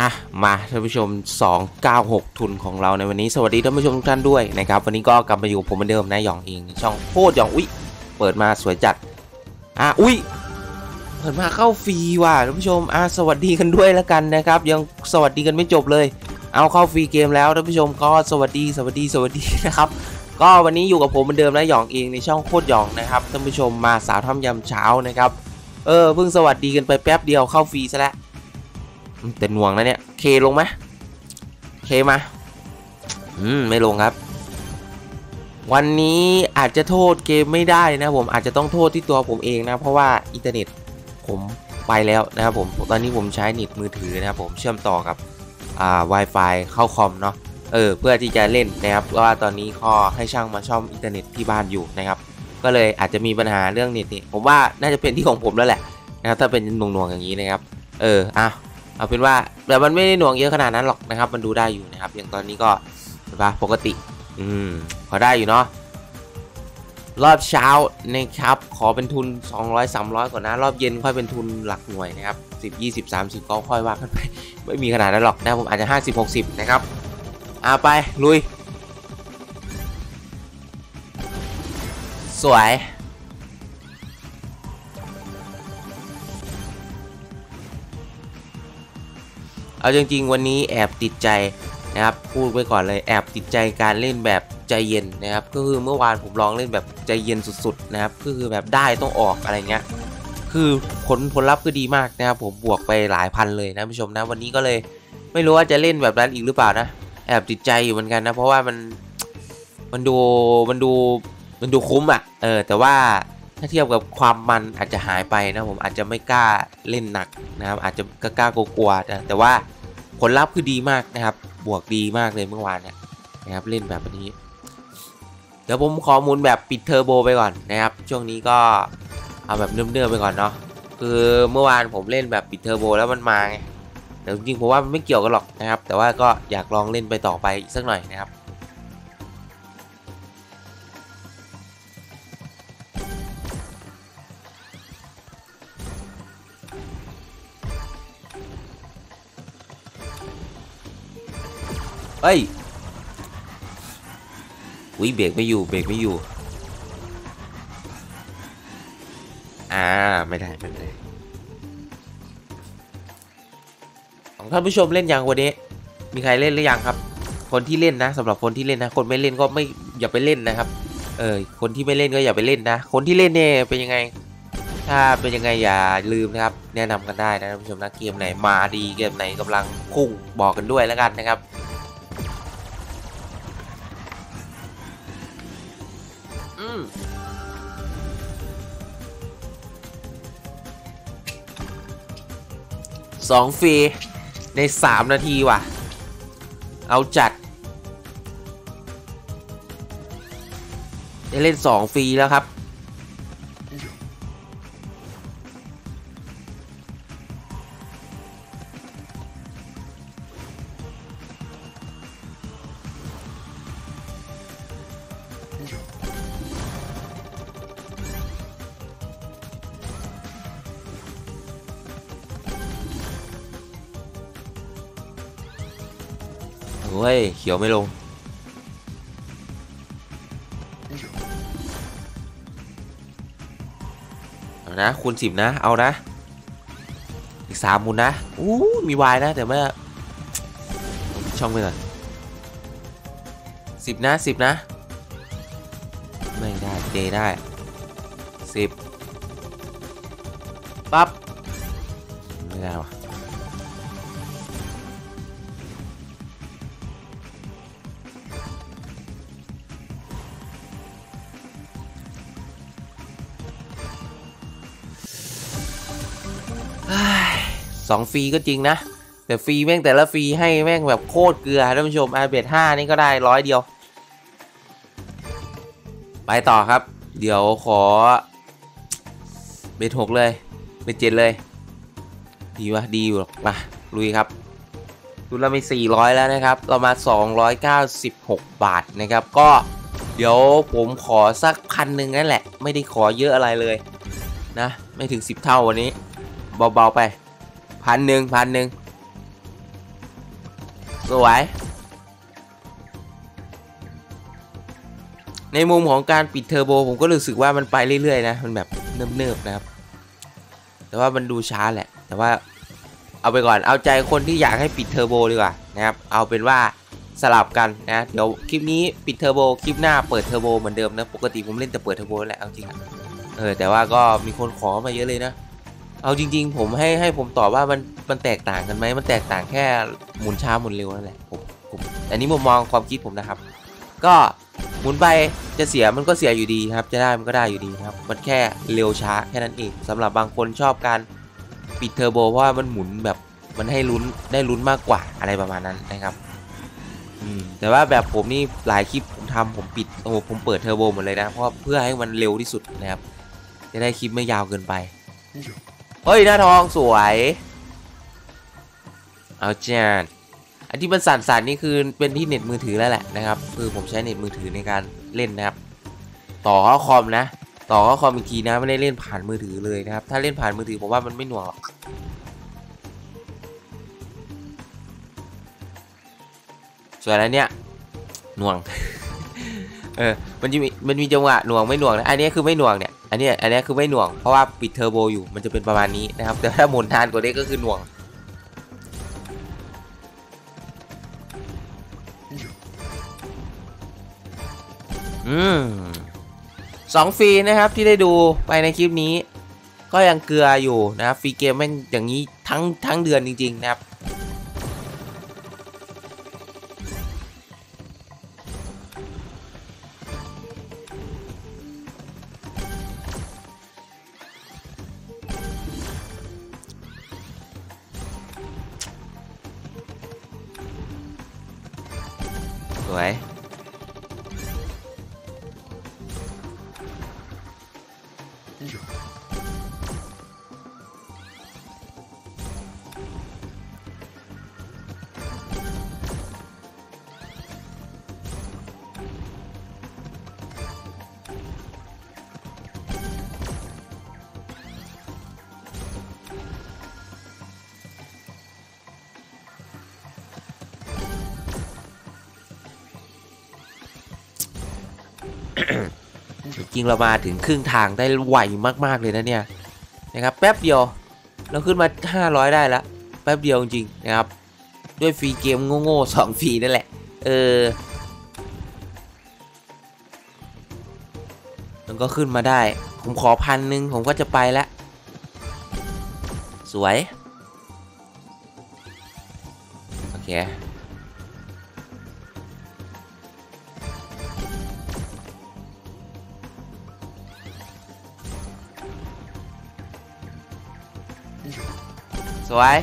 อะมาท่านผู้ชม 296 ทุนของเราในวันนี้สวัสดีท่านผู้ชมทุกท่านด้วยนะครับวันนี้ก็กลับมาอยู่ผมเหมือนเดิมนะหยองเองช่องโคตรหยองอุ้ยเปิดมาสวยจัดอะอุ้ยเปิดมาเข้าฟรีว่ะท่านผู้ชมอะสวัสดีกันด้วยแล้วกันนะครับ ยังสวัสดีกันไม่จบเลย เอาเข้าฟรีเกมแล้วท่านผู้ชมก็สวัสดีสวัสดีสวัสดีนะครับก็วันนี้อยู่กับผมเหมือนเดิมนะหยองเองในช่องโคตรหยองนะครับท่านผู้ชมมาสาวทำยำเช้านะครับเออเพิ่งสวัสดีกันไปแป๊บเดียวเข้าฟรีซะแล้ว แต่หน่วงนะเนี่ย เค้าลงไหมเค้ามา อืม ไม่ลงครับ วันนี้อาจจะโทษเกมไม่ได้นะผมอาจจะต้องโทษที่ตัวผมเองนะ เพราะว่าอินเทอร์เน็ตผมไปแล้วนะครับผม ตอนนี้ผมใช้เน็ตมือถือนะครับผมเชื่อมต่อกับอ่า Wi-Fi เข้าคอมเนาะเออเพื่อที่จะเล่นนะครับเพราะว่าตอนนี้ขอให้ช่างมาซ่อมอินเทอร์เน็ตที่บ้านอยู่นะครับ ก็เลยอาจจะมีปัญหาเรื่องเน็ตนี่ผมว่าน่าจะเป็นที่ของผมแล้วแหละนะครับถ้าเป็นหน่วงๆอย่างนี้นะครับ เอออะ เอาเป็นว่าแต่มันไม่ได้หน่วงเยอะขนาดนั้นหรอกนะครับ มันดูได้อยู่นะครับ อย่างตอนนี้ก็เห็นปะปกติ อืมพอได้อยู่เนาะรอบเช้านะครับ ขอเป็นทุน 200 300 ก่อนนะ รอบเย็นค่อยเป็นทุนหลักหน่วยนะครับ 10 20 30 ก็ค่อยว่ากันไป ไม่มีขนาดนั้นหรอกนะผมอาจจะ 50 60 นะครับเอาไป ลุย สวย เอาจริงๆ วันนี้แอบติดใจนะครับพูดไว้ก่อนเลยแอบติดใจการเล่นแบบใจเย็นนะครับ ก็คือเมื่อวานผมลองเล่นแบบใจเย็นสุดๆนะครับ ก็คือแบบได้ต้องออกอะไรเงี้ย คือผลผลลัพธ์ก็ดีมากนะครับผมบวกไปหลายพันเลยนะผู้ชมนะวันนี้ก็เลยไม่รู้ว่าจะเล่นแบบนั้นอีกหรือเปล่านะแอบติดใจอยู่เหมือนกันนะเพราะว่ามันมันดูมันดูมันดูคุ้มอะ่ะเออแต่ว่า ถ้าเทียบกับความมันอาจจะหายไปนะผมอาจจะไม่กล้าเล่นหนักนะครับ อาจจะกล้ากลัวๆนะแต่ว่าผลลัพธ์คือดีมากนะครับ บวกดีมากเลยเมื่อวานเนี่ยนะครับเล่นแบบนี้ เดี๋ยวผมขอหมุนแบบปิดเทอร์โบไปก่อนนะครับ ช่วงนี้ก็เอาแบบเนิ่มๆไปก่อนเนาะคือเมื่อวานผมเล่นแบบปิดเทอร์โบแล้วมันมาไงแต่จริงๆผมว่ามันไม่เกี่ยวกันหรอกนะครับ แต่ว่าก็อยากลองเล่นไปต่อไปอีกสักหน่อยนะครับ เอ้ยอุ้ยเบรกไม่อยู่เบรกไม่อยู่ อ่า ไม่ได้ไม่ได้ของท่านผู้ชมเล่นยังวันนี้ มีใครเล่นหรือยังครับ คนที่เล่นนะสำหรับคนที่เล่นนะ คนไม่เล่นก็ไม่อย่าไปเล่นนะครับ เออคนที่ไม่เล่นก็อย่าไปเล่นนะ คนที่เล่นเนี่ยเป็นยังไง ถ้าเป็นยังไงอย่าลืมนะครับ แนะนำกันได้นะท่านผู้ชมนะเกมไหนมาดีเกมไหนกำลังพุ่งบอกกันด้วยแล้วกันนะครับ อืมสองฟรี ในสามนาทีว่ะ เอาจัด ได้เล่นสองฟรีแล้วครับ โอ้ย เขียวไม่ลง เอานะ คูณสิบนะ เอานะ อีกสามมูลนะ อู้มีวายนะ แต่ไม่ผมปิดช่องไปก่อนสิบนะสิบนะ ไม่ได้ เจได้สิบปั๊บ ไม่ได้วะ สองฟรีก็จริงนะ แต่ฟรีแม่งแต่ละฟรีให้แม่งแบบโคตรเกลือท่านผู้ชมอาเบดห้านี่ก็ได้ร้อยเดียว ไปต่อครับ เดี๋ยวขอ เบดหกเลยเบดเจ็ดเลย ดีวะดีอยู่หรอกมาลุยครับดูเรามี 400 แล้วนะครับ เรามา 296 บาทนะครับ ก็เดี๋ยวผมขอสักพันหนึ่งนั่นแหละ ไม่ได้ขอเยอะอะไรเลยนะ ไม่ถึง 10 เท่าวันนี้ เบา ๆ ไป พันหนึ่งพันหนึ่งสวย ในมุมของการปิดเทอร์โบผมก็รู้สึกว่ามันไปเรื่อยๆนะ มันแบบเนิบๆนะครับ แต่ว่ามันดูช้าแหละ แต่ว่าเอาไปก่อน เอาใจคนที่อยากให้ปิดเทอร์โบดีกว่านะครับ เอาเป็นว่าสลับกันนะ เดี๋ยวคลิปนี้ปิดเทอร์โบ คลิปหน้าเปิดเทอร์โบเหมือนเดิมนะ ปกติผมเล่นแต่เปิดเทอร์โบแหละ เอาจริงอะเออ แต่ว่าก็มีคนขอมาเยอะเลยนะ เอาจริง ๆ ผมให้ให้ผมตอบว่ามันมันแตกต่างกันไหมมันแตกต่างแค่หมุนช้าหมุนเร็วนั่นแหละผมผมอันนี้มุมมองความคิดผมนะครับ ก็หมุนไปจะเสียมันก็เสียอยู่ดีครับ จะได้มันก็ได้อยู่ดีครับ มันแค่เร็วช้าแค่นั้นเองสำหรับบางคนชอบการปิดเทอร์โบเพราะว่ามันหมุนแบบมันให้ลุ้นได้ลุ้นมากกว่าอะไรประมาณนั้นนะครับอืมแต่ว่าแบบผมนี่หลายคลิปผมทำผมปิดโอ้โหผมเปิดเทอร์โบหมดเลยนะเพราะเพื่อให้มันเร็วที่สุดนะครับ จะได้คลิปไม่ยาวเกินไป เฮ้ยหน้าทองสวย เอาจานอันที่มันสั่นๆนี่คือเป็นที่เน็ตมือถือแล้วแหละนะครับ คือผมใช้เน็ตมือถือในการเล่นนะครับ ต่อเข้าคอมนะ ต่อเข้าคอมอีกทีนะไม่ได้เล่นผ่านมือถือเลยนะครับ ถ้าเล่นผ่านมือถือผมว่ามันไม่หน่วงหรอกส่วนอันเนี้ยหน่วง เออ มันจะมีมันมีจังหวะหน่วงไม่หน่วงนะ อันนี้คือไม่หน่วงเนี่ย อันนี้อันนี้คือไม่หน่วงเพราะว่าปิดเทอร์โบอยู่มันจะเป็นประมาณนี้นะครับ แต่ถ้าหมุนนานกว่านี้ก็คือหน่วง อืมสองฟรีนะครับที่ได้ดูไปในคลิปนี้ ก็ยังเกลืออยู่นะครับฟรีเกมแม่งอย่างนี้ทั้งทั้งเดือนจริง ๆ นะครับ ริงเรามาถึงครึ่งทางได้ไวมากๆเลยนะเนี่ยนะครับแป๊บเดียวเราขึ้นมา 500 ได้แล้วแป๊บเดียวจริงนะครับ ด้วยฟรีเกมโง่ๆสองฟรีนั่นแหละ เออมันก็ขึ้นมาได้ ผมขอพันหนึ่งผมก็จะไปแล้วสวย โอเค สวย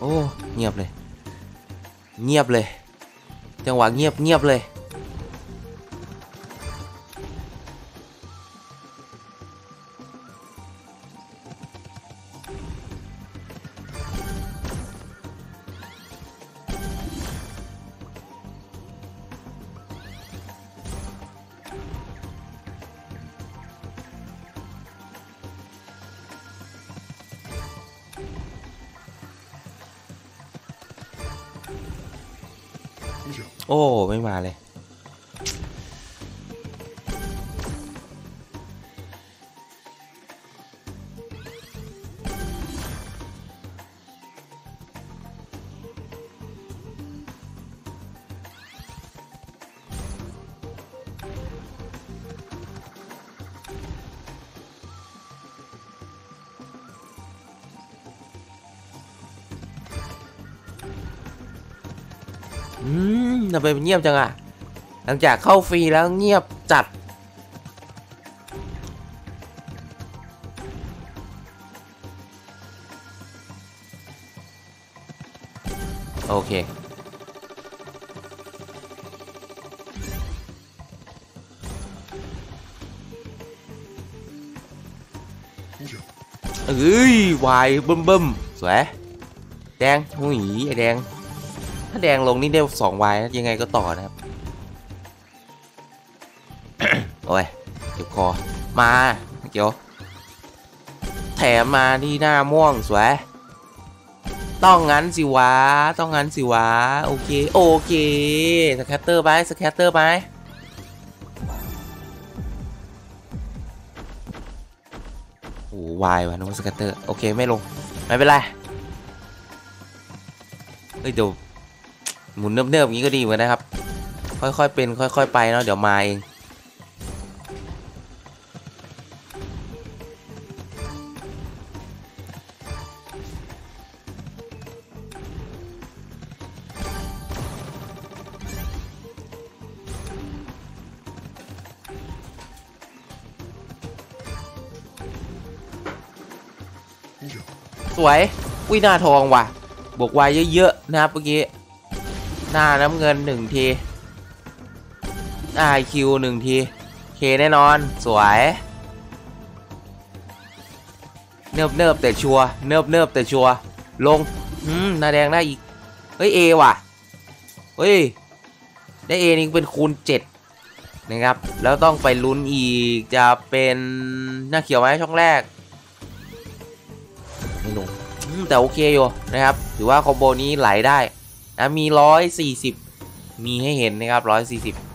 โอ้เงียบเลย โอ้ ไม่มาเลย อืมทำไมเงียบจังอะหลังจากเข้าฟรีแล้วเงียบจัด โอเค เอ้ยวายบิ่มบิ่มสวย แดงหุยแดง ถ้าแดงลงนี่ได้สองวายนะยังไงก็ต่อนะครับ โอ้ยเดี๋ยวคอ มาเกี่ยว แถมมาที่หน้าม่วงสวย ต้องงั้นสิวะ ต้องงั้นสิวะ โอเค โอเค สแคตเตอร์ไปสแคตเตอร์ไปโอ้วายวะนึกว่าสแคตเตอร์ โอเค ไม่ลง ไม่เป็นไร เฮ้ยเดี๋ยว หมุนเนิบๆอย่างนี้ก็ดีเหมือนกันนะครับ ค่อยๆเป็นค่อยๆไปเนาะเดี๋ยวมาเองสวย อุ้ยหน้าทองว่ะ บวกวายเยอะ ๆ นะครับเมื่อกี้ หน้าน้ำเงินหนึ่งทีหน้าคิวหนึ่งที เคแน่นอนสวย เนิบเนิบแต่ชัวร์เนิบเนิบแต่ชัวร์ลงอืมหน้าแดงได้อีก เฮ้ยเอว่ะ เฮ้ย ได้เอนี่เป็นคูณ7นะครับ แล้วต้องไปลุ้นอีกจะเป็นหน้าเขียวไหมช่องแรกไม่ลงอืมแต่โอเคอยู่นะครับ ถือว่าคอมโบนี้ไหลได้ นะมี140มีให้เห็นนะครับ140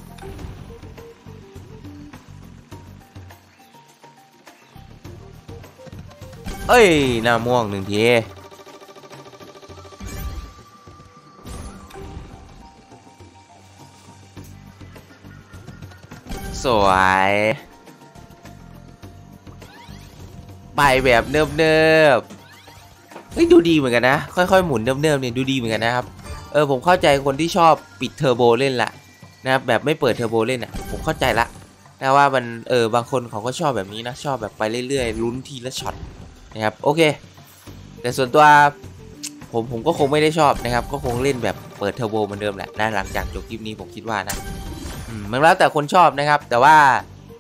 เอ้ยหน้าม่วงหนึ่งทีสวย ไปแบบเนิบๆเฮ้ยดูดีเหมือนกันนะ ค่อยๆ หมุนเนิบๆเนี่ยดูดีเหมือนกันนะครับ เออผมเข้าใจคนที่ชอบปิดเทอร์โบเล่นละนะครับแบบไม่เปิดเทอร์โบเล่นอะผมเข้าใจละแต่ว่ามันเออบางคนเขาก็ชอบแบบนี้นะชอบแบบไปเรื่อยๆลุ้นทีละช็อตนะครับโอเค แต่ส่วนตัวผมผมก็คงไม่ได้ชอบนะครับ ก็คงเล่นแบบเปิดเทอร์โบเหมือนเดิมแหละนะหลังจากจบคลิปนี้ผมคิดว่านะมมันแล้วแต่คนชอบนะครับ แต่ว่า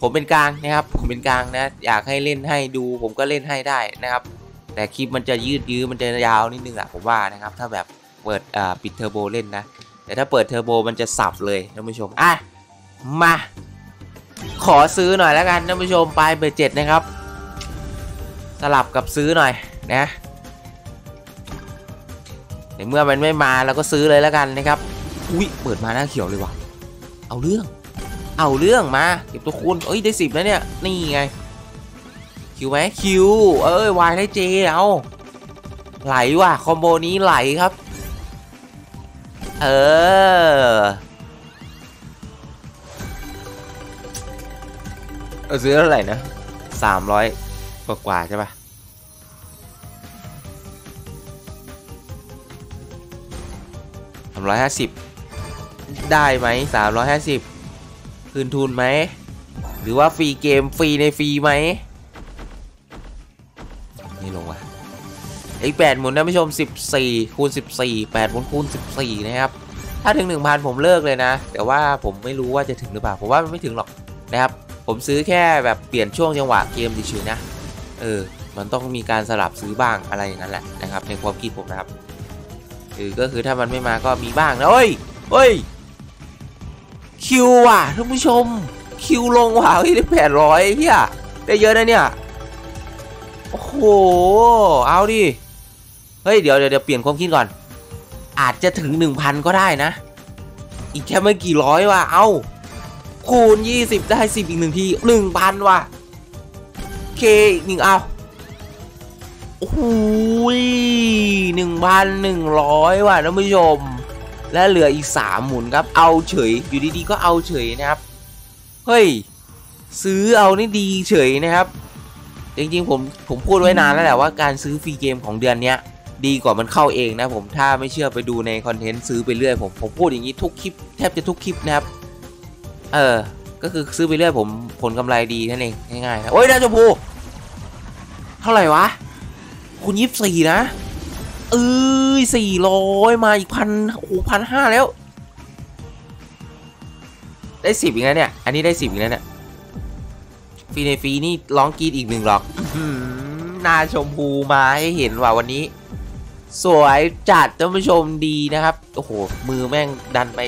ผมเป็นกลางนะครับ ผมเป็นกลางนะ อยากให้เล่นให้ดูผมก็เล่นให้ได้นะครับ แต่คลิปมันจะยืดยื้อมันจะยาวนิดนึงอะผมว่านะครับ ถ้าแบบ เปิดอ่าปิดเทอร์โบเล่นนะ แต่ถ้าเปิดเทอร์โบมันจะสับเลยท่านผู้ชม อะ มา ขอซื้อหน่อยแล้วกันท่านผู้ชมปลายเบอร์เจ็ดนะครับ สลับกับซื้อหน่อยนะในเมื่อมันไม่มาเราก็ซื้อเลยแล้วกันนะครับ อุ้ยเปิดมาหน้าเขียวเลยว่ะ เอาเรื่อง เอาเรื่องมาเก็บตัวคูณเอ้ยได้สิบแล้วเนี่ยนี่ไงคิวไหมคิวเอ้ยวายได้เจเอาไหลว่ะคอมโบนี้ไหลครับ เออเออซื้อเท่าไหร่นะสามร้อยกว่ากว่าใช่ปะสามร้อยห้าสิบได้ไหมสามร้อยห้าสิบคืนทุนไหม หรือว่าฟรีเกมฟรีในฟรีไหมไม่ลงว่ะ อีกแปดหมุนนะผู้ชม 14คูณ14 8หมุนคูณ14 นะครับ ถ้าถึง 1,000 ผมเลิกเลยนะ แต่ว่าผมไม่รู้ว่าจะถึงหรือเปล่า ผมว่ามันไม่ถึงหรอกนะครับ ผมซื้อแค่แบบเปลี่ยนช่วงจังหวะเกมเฉยๆนะ เออ มันต้องมีการสลับซื้อบ้างอะไรอย่างนั้นแหละนะครับ ในความคิดผมนะครับ คือก็คือถ้ามันไม่มาก็มีบ้างนะเฮ้ยเฮ้ย คิวว่ะท่านผู้ชม คิวลงว่ะเฮ้ยได้แปดร้อยเฮียได้เยอะนะเนี่ย โอ้โห เอาดิ เฮ้ยเดี๋ยวเดี๋ยวเปลี่ยนความคิดก่อน อาจจะถึง 1,000 ก็ได้นะ อีกแค่ไม่กี่ร้อยว่ะ เอาคูณ 20 ได้ 10 อีกหนึ่งที1,000 ว่ะ เคอีกหนึ่งเอาโอ้โหนึ่งพันหนึ่งร้อยว่ะท่านผู้ชม และเหลืออีก3หมุนครับ เอาเฉย อยู่ดีๆก็เอาเฉยนะครับ เฮ้ย ซื้อเอานี่ดีเฉยนะครับ จริงๆผมผมพูดไว้นานแล้วแหละว่าการซื้อฟรีเกมของเดือนเนี้ย ดีกว่ามันเข้าเองนะผมถ้าไม่เชื่อไปดูในคอนเทนต์ซื้อไปเรื่อยผมผมพูดอย่างนี้ทุกคลิปแทบจะทุกคลิปนะครับ เออ ก็คือซื้อไปเรื่อยผมผลกำไรดีนั่นเองง่ายๆนะโอ้ยดาวชมพูเท่าไหร่วะ คุณยิบสี่นะเอ้ยสี่ร้อยมาอีกพันโอ้พันห้าแล้ว ได้สิบอีกแล้วเนี่ย อันนี้ได้สิบอีกแล้วเนี่ยฟรีในฟรีนี่ร้องกรีดอีกหนึ่งหรอกนาชมพูมาให้เห็นว่าวันนี้ สวยจัดท่านผู้ชมดีนะครับ โอ้โห มือแม่งดันไป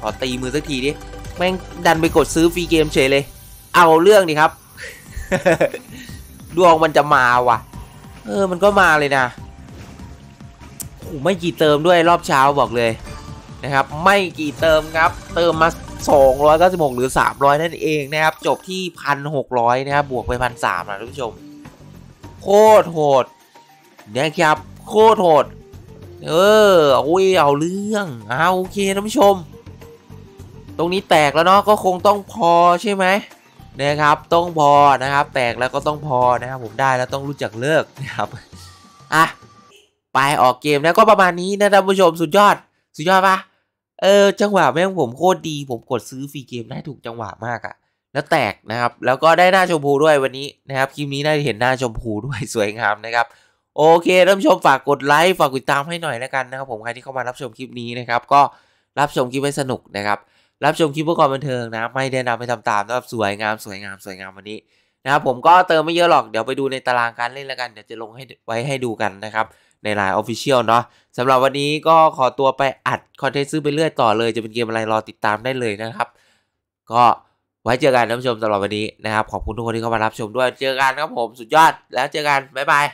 ขอตีมือสักทีดิ แม่งดันไปกดซื้อฟรีเกมเฉยเลย เอาเรื่องดิครับ ดวงมันจะมาว่ะ เออ มันก็มาเลยนะโอ้ไม่กี่เติมด้วยรอบเช้าบอกเลยนะครับ ไม่กี่เติมครับ เติมมา 296 หรือ 300 นั่นเองนะครับ จบที่ 1,600 นะครับ บวกไป 1,300นะท่านผู้ชม โคตรโหดนะครับ โคตรโหด เอออุ้ยเอาเรื่องเอาโอเคท่านผู้ชม ตรงนี้แตกแล้วเนาะก็คงต้องพอใช่ไหมนะครับต้องพอนะครับ แตกแล้วก็ต้องพอนะครับผมได้แล้วต้องรู้จักเลิกนะครับอะไปออกเกมแล้วก็ประมาณนี้นะท่านผู้ชมสุดยอด สุดยอดปะเออจังหวะแม่งผมโคตรดีผมกดซื้อฟรีเกมได้ถูกจังหวะมากอะแล้วแตกนะครับ แล้วก็ได้หน้าชมพูด้วยวันนี้นะครับคลิปนี้ได้เห็นหน้าชมพูด้วยสวยงามนะครับ โอเคท่านผู้ชมฝากกดไลค์ฝากกดติดตามให้หน่อยแล้วกันนะครับผมใครที่เข้ามารับชมคลิปนี้นะครับก็รับชมคลิปให้สนุกนะครับรับชมคลิปเพื่อความบันเทิงนะไม่ได้นำไปทำตามนะครับสวยงามสวยงามสวยงามวันนี้นะครับผมก็เติมไม่เยอะหรอกเดี๋ยวไปดูในตารางการเล่นแล้วกันเดี๋ยวจะลงให้ไว้ให้ดูกันนะครับใน LINE Official เนาะสำหรับวันนี้ก็ขอตัวไปอัดคอนเทนต์ซื้อไปเรื่อยต่อเลย จะเป็นเกมอะไรรอติดตามได้เลยนะครับ ก็ไว้เจอกันท่านผู้ชมสำหรับวันนี้นะครับ ขอบคุณทุกคนที่เข้ามารับชมด้วยเจอกันครับผมสุดยอดแล้วเจอกันบ๊ายบาย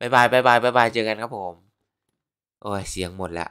บายบายบายบายบายบายเจอกันครับผม โอ้ย เสียงหมดละ